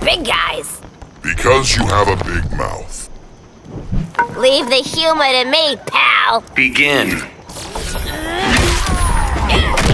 big guys? Because you have a big mouth. Leave the humor to me, pal. Begin.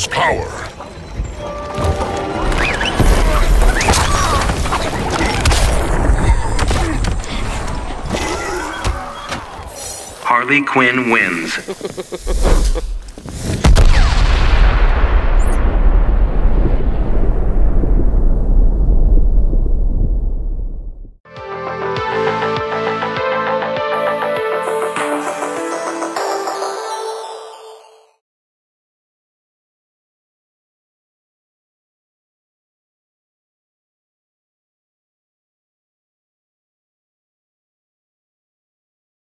green is power. Harley Quinn wins.